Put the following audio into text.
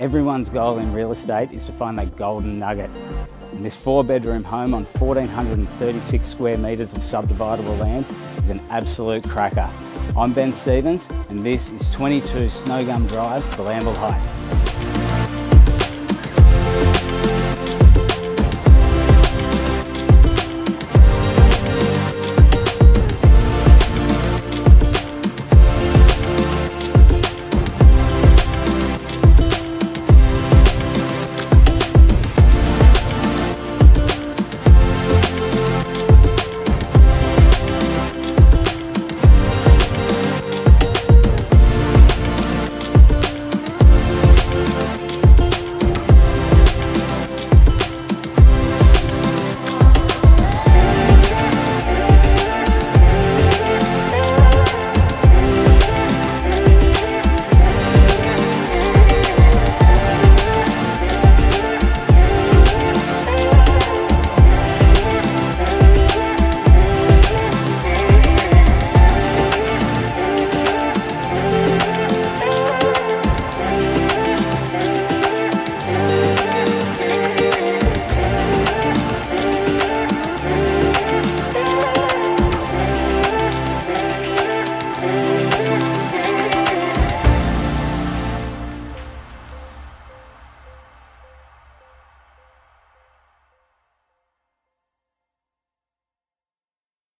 Everyone's goal in real estate is to find that golden nugget. And this four bedroom home on 1,436 square metres of subdividable land is an absolute cracker. I'm Ben Stevens and this is 22 Snowgum Drive, Bilambil Heights.